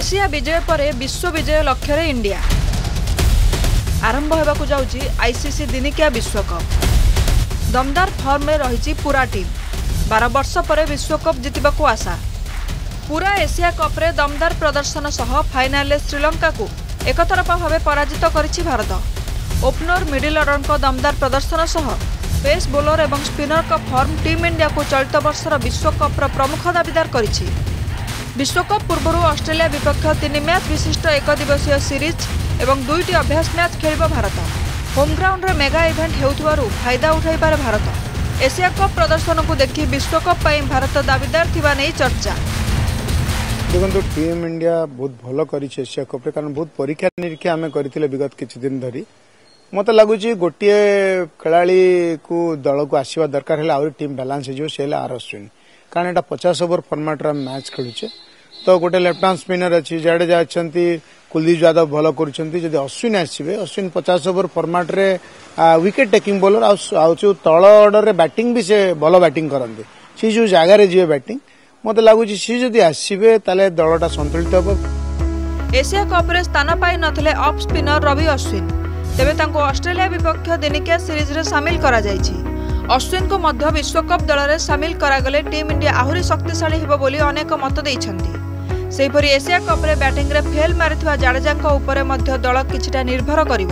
Asia বিজয় পরে বিশ্ব বিজয় লক্ষ্যে ইন্ডিয়া আরম্ভ হওয়া যাଉଛି আইসিসি দিনিকিয়া বিশ্বকপ দমদার ফর্মে রয়েছে পুরা টিম বার বর্ষ পরে বিশ্বকপ জিতবাক আশা পুরা এশিয়া কপ্রে দমদার প্রদর্শন সহ ফাইনালে শ্রীলঙ্কাকু একতরফা ভাবে পরাজিত করেছে ভারত ওপনর মিডিল অর্ডরঙ্ক দমদার প্রদর্শন সহ পেস বোলর এবং স্পিনরক ফর্ম টিম ইন্ডিয়াকু চলিত বর্ষর বিশ্বকপ্র প্রমুখ দাবিদার করেছে বিশ্বকপ পূর্বর অস্ট্রেলিয়া বিপক্ষ তিন ম্যাচ বিশিষ্ট একদিবসীয় সিরিজ এবং দুইটি অভ্যাস ম্যাচ খেলব ভারত হোমগ্রাউন্ডে মেগা ইভেন্ট হেউথিবার ফায়দা উঠাইপারে ভারত এশিয়া কপ প্রদর্শনকু দেখি বিশ্বকপ পাই ভারত দাবিদার থিবা নেই চর্চা দেখুন টিম ইন্ডিয়া বহুত ভাল করেছে এশিয়া কপে কারণ বহুত পরীক্ষা নিরীক্ষা আমি করে বিগত কিছুদিন ধর মতো লাগুছি গোটিয়ে খেলাড়ি কু দলকু আসবা দরকার হলে আহরি টিম ব্যালান্স হয়ে যাব সে হলে আর আসুনি কারণ এটা পচাশ ওভর ଫର୍ମାଟ୍ରେ ଆମେ ମ୍ୟାଚ୍ ଖେଳୁଛେ ତ ଗୋଟେ ଲେଫ୍ଟ ହାଣ୍ଡ ସ୍ପିନର ଅଛି ଜାଡେଜା ଅଛନ୍ତି କୁଲଦୀପ ଯାଦବ ଭଲ କରୁଛନ୍ତି ଯଦି ଅଶ୍ୱିନ ଆସିବେ ଅଶ୍ୱିନ ପଚାଶ ଓଭର ଫର୍ମାଟ୍ରେ ୱିକେଟ୍ ଟେକିଂ ବୋଲର ଆଉ ଆଉ ଯେଉଁ ତଳ ଅର୍ଡରରେ ବ୍ୟାଟିଂ ବି ସେ ଭଲ ବ୍ୟାଟିଂ କରନ୍ତି ସେ ଯେଉଁ ଜାଗାରେ ଯିବେ ବ୍ୟାଟିଂ ମୋତେ ଲାଗୁଛି ସେ ଯଦି ଆସିବେ ତାହେଲେ ଦଳଟା ସନ୍ତୁଳିତ ହେବ ଏସିଆ କପ୍ରେ ସ୍ଥାନ ପାଇ ନଥିଲେ ଅଫ୍ ସ୍ପିନର ରବି ଅଶ୍ୱିନ ତେବେ ତାଙ୍କୁ ଅଷ୍ଟ୍ରେଲିଆ ବିପକ୍ଷ ଦିନିକିଆ ସିରିଜ୍ରେ ସାମିଲ କରାଯାଇଛି ଅଶ୍ୱିନଙ୍କୁ ମଧ୍ୟ ବିଶ୍ୱକପ୍ ଦଳରେ ସାମିଲ କରାଗଲେ ଟିମ୍ ଇଣ୍ଡିଆ ଆହୁରି ଶକ୍ତିଶାଳୀ ହେବ ବୋଲି ଅନେକ ମତ ଦେଇଛନ୍ତି ସେହିପରି ଏସିଆ କପ୍ରେ ବ୍ୟାଟିଂରେ ଫେଲ୍ ମାରିଥିବା ଜାଡେଜାଙ୍କ ଉପରେ ମଧ୍ୟ ଦଳ କିଛିଟା ନିର୍ଭର କରିବ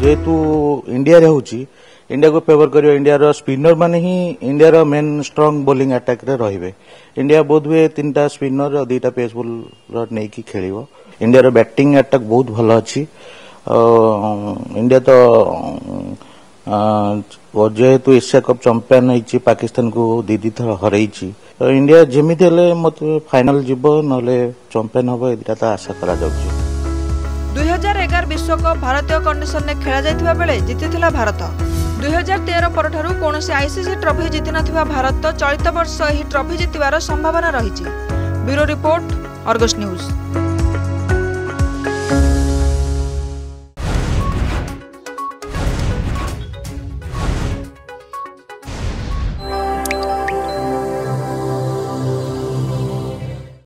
ଯେହେତୁ ଇଣ୍ଡିଆରେ ହେଉଛି ଇଣ୍ଡିଆକୁ ଫେଭର କରିବ ଇଣ୍ଡିଆର ସ୍ପିନର ମାନେ ହିଁ ଇଣ୍ଡିଆର ମେନ୍ ଷ୍ଟ୍ରଙ୍ଗ ବୋଲିଂ ଆଟାକରେ ରହିବେ ଇଣ୍ଡିଆ ବୋଧହୁଏ ତିନିଟା ସ୍ପିନର ଆଉ ଦୁଇଟା ପେସ୍ ବୋଲର ନେଇକି ଖେଳିବ ଇଣ୍ଡିଆର ବ୍ୟାଟିଂ ଆଟାକ୍ ବହୁତ ଭଲ ଅଛି ଇଣ୍ଡିଆ ତ ଯେହେତୁ ଏସିଆ କପ୍ ଚମ୍ପିଆନ ହେଇଛି ପାକିସ୍ତାନକୁ ଦି ଦୁଇ ଥର ହରେଇଛି ତ ଇଣ୍ଡିଆ ଯେମିତି ହେଲେ ମୋତେ ଫାଇନାଲ ଯିବ ନହେଲେ ଚମ୍ପିଆନ ହବ ଏଇଟା ତ ଆଶା କରାଯାଉଛି ଦୁଇହଜାର ଏଗାର ବିଶ୍ୱକପ୍ ଭାରତୀୟ କଣ୍ଡିସନରେ ଖେଳାଯାଇଥିବା ବେଳେ ଜିତିଥିଲା ଭାରତ ଦୁଇହଜାର ତେର ପରଠାରୁ କୌଣସି ଆଇସିସି ଟ୍ରଫି ଜିତିନଥିବା ଭାରତ ଚଳିତ ବର୍ଷ ଏହି ଟ୍ରଫି ଜିତିବାର ସମ୍ଭାବନା ରହିଛି ବ୍ୟୁରୋ ରିପୋର୍ଟ ଅର୍ଗସ୍ ନ୍ୟୁଜ୍